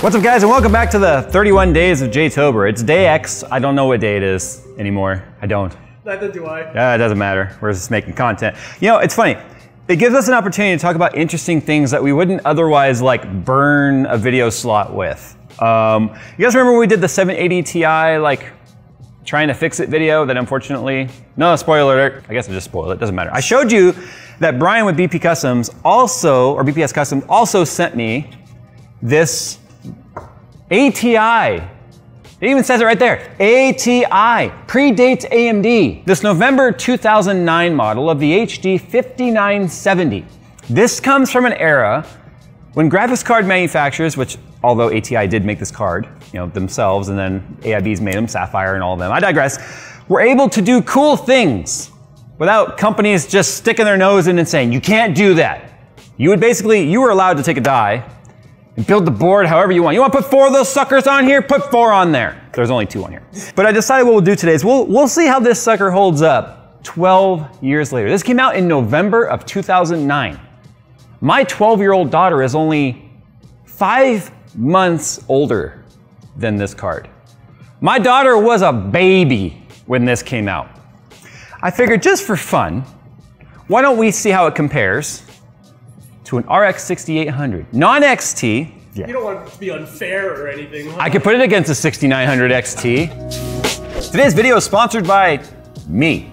What's up guys and welcome back to the 31 days of Jtober. It's day X. I don't know what day it is anymore. I don't. Neither do I. Yeah, it doesn't matter. We're just making content. You know, it's funny. It gives us an opportunity to talk about interesting things that we wouldn't otherwise like burn a video slot with. Um, you guys remember when we did the 780 Ti like trying to fix it video that unfortunately, no spoiler alert. I guess I just spoiled it. Doesn't matter. I showed you that Brian with BP Customs also, or BPS Customs also sent me this ATI. It even says it right there. ATI predates AMD. This November 2009 model of the HD 5970. This comes from an era when graphics card manufacturers, which although ATI did make this card, you know, themselves, and then AIB's made them, Sapphire and all of them. I digress. Were able to do cool things without companies just sticking their nose in and saying, you can't do that. You would basically, you were allowed to take a die and build the board however you want. You want to put four of those suckers on here? Put four on there. There's only two on here. But I decided what we'll do today is we'll, we'll see how this sucker holds up 12 years later. This came out in November of 2009. My 12 year old daughter is only five months older than this card. My daughter was a baby when this came out. I figured just for fun, why don't we see how it compares to an RX 6800. Non XT. Yeah. You don't want it to be unfair or anything. Huh? I could put it against a 6900 XT. Today's video is sponsored by me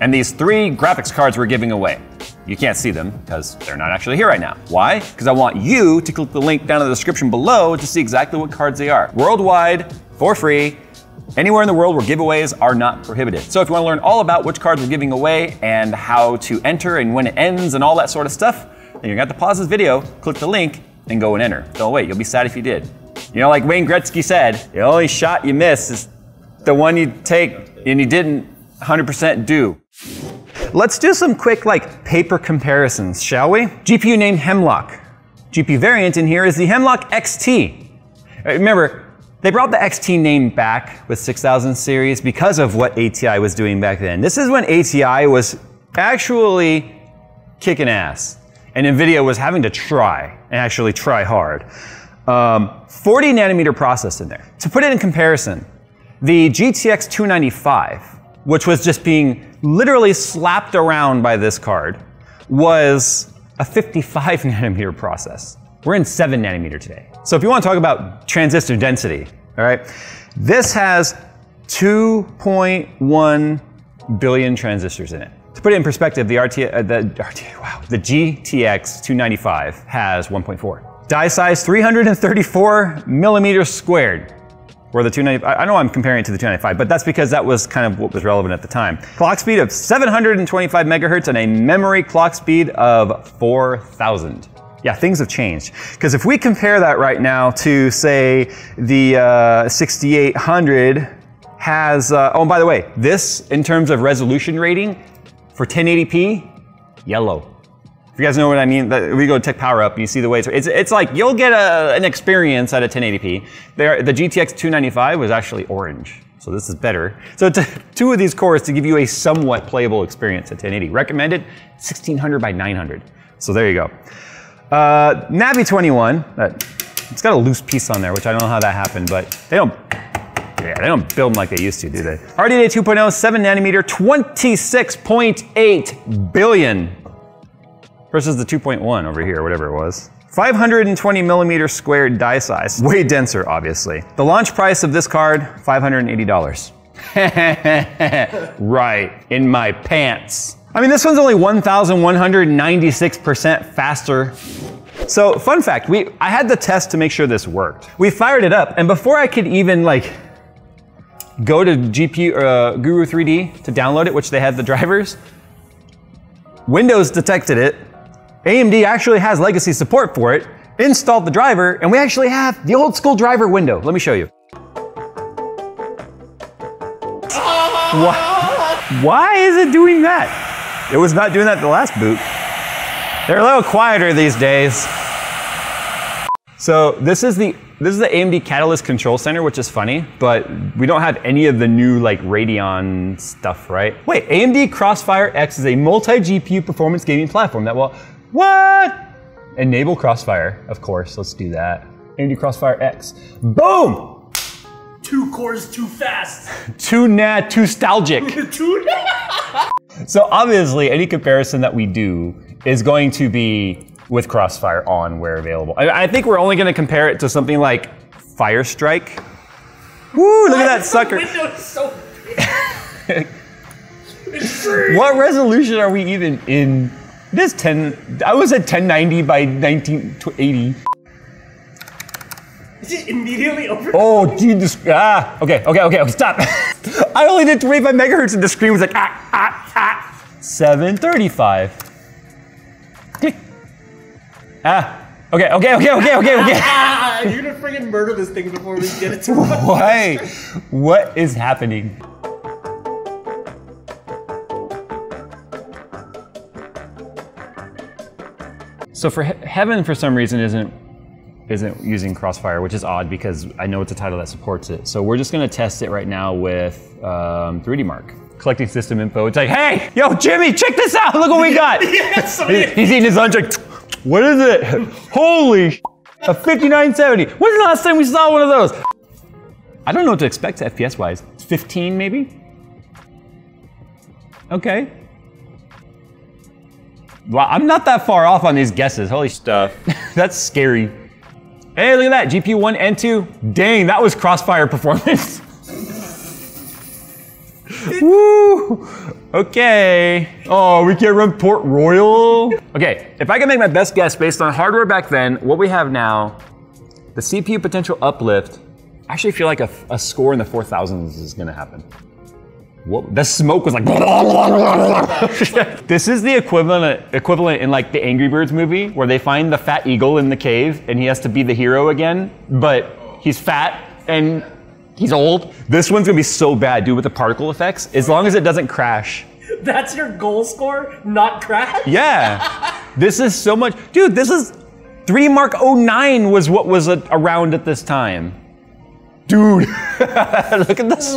and these three graphics cards we're giving away. You can't see them because they're not actually here right now. Why? Because I want you to click the link down in the description below to see exactly what cards they are. Worldwide, for free, anywhere in the world where giveaways are not prohibited. So if you want to learn all about which cards we're giving away and how to enter and when it ends and all that sort of stuff, then you're gonna have to pause this video, click the link, and go and enter. Don't wait, you'll be sad if you did. You know, like Wayne Gretzky said, the only shot you miss is the one you take and you didn't 100% do. Let's do some quick like paper comparisons, shall we? GPU named Hemlock. GPU variant in here is the Hemlock XT. Remember, they brought the XT name back with 6000 series because of what ATI was doing back then. This is when ATI was actually kicking ass and NVIDIA was having to try, and actually try hard. Um, 40 nanometer process in there. To put it in comparison, the GTX 295, which was just being literally slapped around by this card, was a 55 nanometer process. We're in 7 nanometer today. So if you want to talk about transistor density, all right, this has 2.1 billion transistors in it. To put it in perspective, the, RT, uh, the, RT, wow, the GTX 295 has 1.4. Die size 334 millimeters squared. Or the 295, I know I'm comparing it to the 295, but that's because that was kind of what was relevant at the time. Clock speed of 725 megahertz and a memory clock speed of 4,000 yeah, things have changed. Because if we compare that right now to, say, the uh, 6800 has, uh, oh, by the way, this in terms of resolution rating for 1080p, yellow. If you guys know what I mean, we go to TechPowerUp and you see the way it's, it's, it's like you'll get a, an experience at a 1080p. There, the GTX 295 was actually orange. So this is better. So two of these cores to give you a somewhat playable experience at 1080. Recommended 1600 by 900. So there you go. Uh, Navi 21, uh, it's got a loose piece on there, which I don't know how that happened, but they don't yeah, they don't build them like they used to, do they? RDNA 2.0, 7 nanometer, 26.8 billion versus the 2.1 over here, whatever it was. 520 millimeter squared die size. Way denser, obviously. The launch price of this card, $580. right, in my pants. I mean, this one's only 1,196% faster. So, fun fact, we I had the test to make sure this worked. We fired it up, and before I could even like go to GPU uh, Guru3D to download it, which they had the drivers. Windows detected it. AMD actually has legacy support for it, installed the driver, and we actually have the old school driver window. Let me show you. Why, why is it doing that? It was not doing that the last boot. They're a little quieter these days. So this is the this is the AMD Catalyst Control Center, which is funny, but we don't have any of the new like Radeon stuff, right? Wait, AMD Crossfire X is a multi-GPU performance gaming platform that will What? Enable Crossfire, of course. Let's do that. AMD Crossfire X. Boom! Two cores too fast. Too nat, too nostalgic. Two. so obviously, any comparison that we do is going to be with Crossfire on where available. I, I think we're only going to compare it to something like Fire Strike. Woo! Look at that sucker. So big. What resolution are we even in? This 10. I was at 1090 by 1980. Immediately over? Oh, Jesus. Ah. Okay, okay, okay, okay, stop. I only did 25 megahertz and the screen was like, ah, ah, ah. 735. Click. Ah. Okay, okay, okay, okay, okay, okay. Ah, you're gonna friggin' murder this thing before we get it to Why? What is happening? So for he- heaven, for some reason, isn't isn't using Crossfire, which is odd because I know it's a title that supports it. So we're just going to test it right now with um, 3DMark. Collecting system info. It's like, hey, yo, Jimmy, check this out. Look what we got. Yes, so He- He's eating his lunch like, what is it? Holy a 5970. When's the last time we saw one of those? I don't know what to expect FPS wise. 15 maybe? Okay. Wow, I'm not that far off on these guesses. Holy stuff. That's scary. Hey, look at that. GPU 1 and 2. Dang, that was crossfire performance. Woo! Okay. Oh, we can't run Port Royal. Okay, if I can make my best guess based on hardware back then, what we have now, the CPU potential uplift, I actually feel like a, a score in the 4000s is gonna happen. What? The smoke was like. this is the equivalent equivalent in like the Angry Birds movie where they find the fat eagle in the cave and he has to be the hero again, but he's fat and he's old. This one's gonna be so bad, dude, with the particle effects. As long as it doesn't crash. That's your goal score, not crash? Yeah. this is so much. Dude, this is 3 Mark 09 was what was around at this time. Dude, look at this.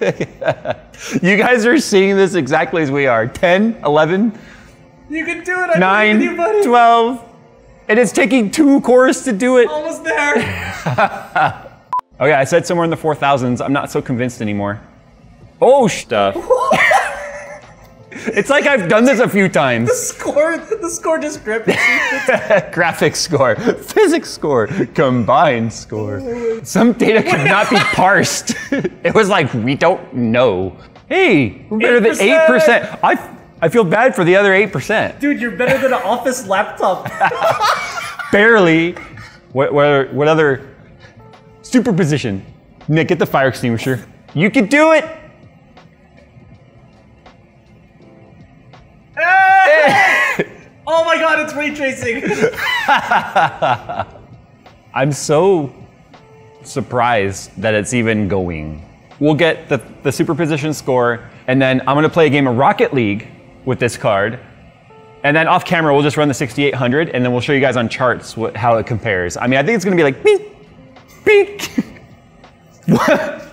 you guys are seeing this exactly as we are. 10, 11. You can do it. I nine, you, buddy. 12. And it's taking two cores to do it. Almost there. Okay, I said somewhere in the 4000s. I'm not so convinced anymore. Oh, stuff. it's like I've done this a few times. The score. The score discrepancy. Graphics score, physics score, combined score. Some data could not be parsed. it was like, we don't know. Hey, we're better than 8%. 8%. I, I feel bad for the other 8%. Dude, you're better than an office laptop. Barely. What, what, what other superposition? Nick, get the fire extinguisher. You can do it. oh my god, it's ray tracing. I'm so surprised that it's even going. We'll get the, the superposition score, and then I'm gonna play a game of Rocket League with this card. And then off camera, we'll just run the 6800, and then we'll show you guys on charts what, how it compares. I mean, I think it's gonna be like, beep, beep. What?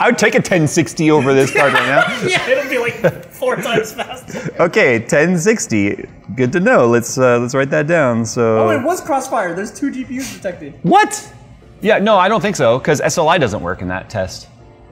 I would take a 1060 over this card right now. yeah, it'll be like four times faster. Okay, 1060. Good to know. Let's uh, let's write that down. So. Oh, it was crossfire. There's two GPUs detected. What? Yeah, no, I don't think so, because SLI doesn't work in that test.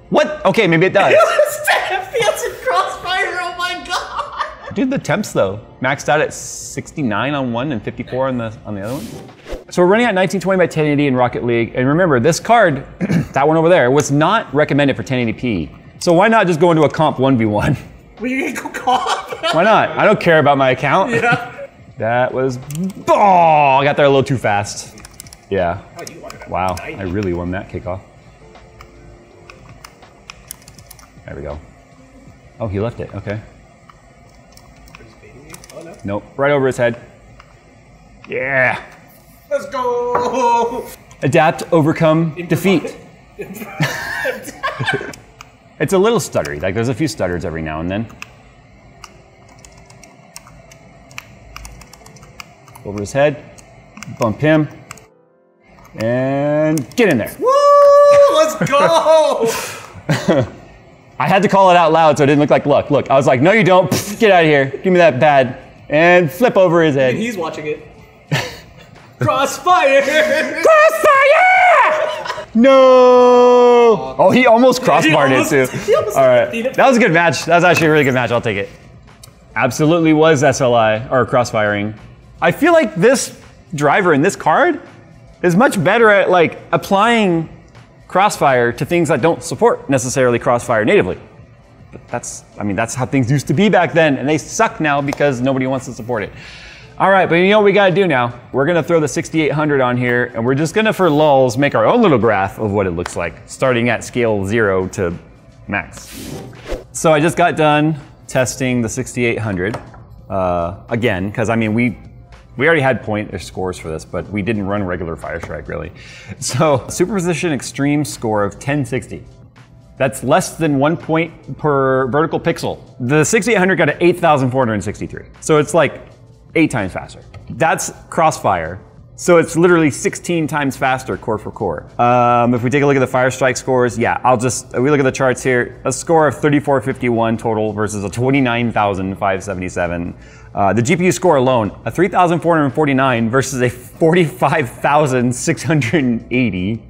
What? Okay, maybe it does. It's 10 FPS in crossfire. Oh my god. Dude, the temps though, maxed out at 69 on one and 54 on the on the other one. So we're running at 1920 by 1080 in Rocket League, and remember, this card, that one over there, was not recommended for 1080p. So why not just go into a comp 1v1? We can go cop. Why not? I don't care about my account. yeah. That was. Oh, I got there a little too fast. Yeah. Oh, you wanted a Wow, 90. I really won that kickoff. There we go. Oh, he left it. Okay. He's baiting me. Oh no. Nope. Right over his head. Yeah. Let's go. Adapt, overcome, defeat. It's a little stuttery. Like there's a few stutters every now and then. Over his head. Bump him. And get in there. Woo! Let's go. I had to call it out loud so it didn't look like luck. Look, I was like, no, you don't. Get out of here. Give me that bad. and flip over his head. He's watching it. Crossfire! Crossfire! No! Oh, he almost crossbarred it too. All right, that was a good match. That was actually a really good match. I'll take it. Absolutely was SLI or crossfiring. I feel like this driver in this card is much better at like applying crossfire to things that don't support necessarily crossfire natively. But that's, I mean, that's how things used to be back then, and they suck now because nobody wants to support it. All right, but you know what we gotta do now? We're gonna throw the 6800 on here, and we're just gonna, for lulls, make our own little graph of what it looks like, starting at scale zero to max. So I just got done testing the 6800 uh, again, because I mean, we we already had point scores for this, but we didn't run regular Fire Strike really. So Superposition Extreme score of 1060. That's less than one point per vertical pixel. The 6800 got an 8,463. So it's like eight times faster. That's Crossfire. So it's literally 16 times faster core for core. Um, if we take a look at the Fire Strike scores, yeah, I'll just, we look at the charts here, a score of 3451 total versus a 29,577. Uh, the GPU score alone, a 3,449 versus a 45,680.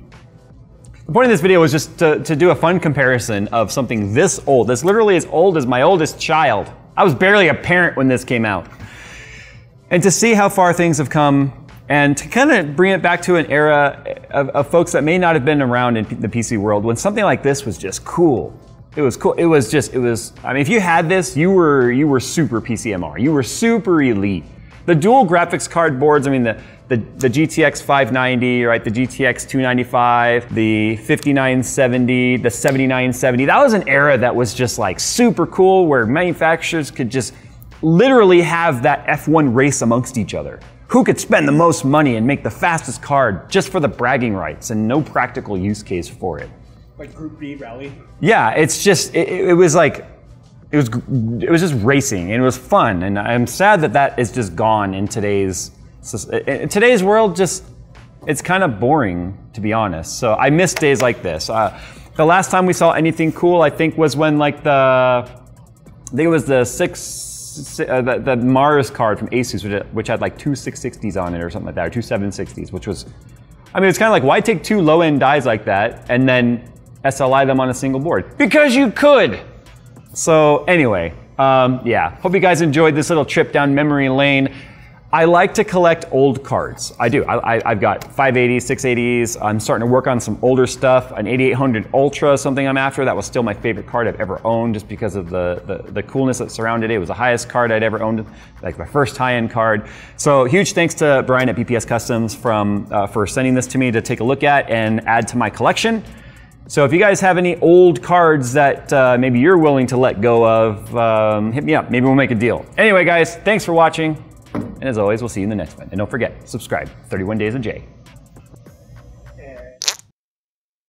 The point of this video was just to, to do a fun comparison of something this old, that's literally as old as my oldest child. I was barely a parent when this came out. And to see how far things have come and to kind of bring it back to an era of, of folks that may not have been around in the PC world when something like this was just cool. It was cool. It was just, it was, I mean, if you had this, you were, you were super PCMR. You were super elite. The dual graphics card boards, I mean, the, the, the GTX 590, right, the GTX 295, the 5970, the 7970, that was an era that was just like super cool where manufacturers could just literally have that F1 race amongst each other. Who could spend the most money and make the fastest car just for the bragging rights and no practical use case for it? Like Group B rally. Yeah, it's just it, it was like it was it was just racing and it was fun and I'm sad that that is just gone in today's in today's world. Just it's kind of boring to be honest. So I miss days like this. Uh, the last time we saw anything cool, I think, was when like the I think it was the six uh, the, the Mars card from Asus, which, which had like two 660s on it or something like that, or two 760s, which was I mean, it's kind of like why take two low end dies like that and then SLI them on a single board? Because you could. So anyway, um, yeah, hope you guys enjoyed this little trip down memory lane. I like to collect old cards. I do. I, I've got 580s, 680s. I'm starting to work on some older stuff. An 8800 Ultra, something I'm after. That was still my favorite card I've ever owned, just because of the, the, the coolness that surrounded it. It was the highest card I'd ever owned, like my first high-end card. So huge thanks to Brian at BPS Customs from uh, for sending this to me to take a look at and add to my collection. So if you guys have any old cards that uh, maybe you're willing to let go of, um, hit me up. Maybe we'll make a deal. Anyway, guys, thanks for watching. And as always, we'll see you in the next one. And don't forget, subscribe. 31 Days of J.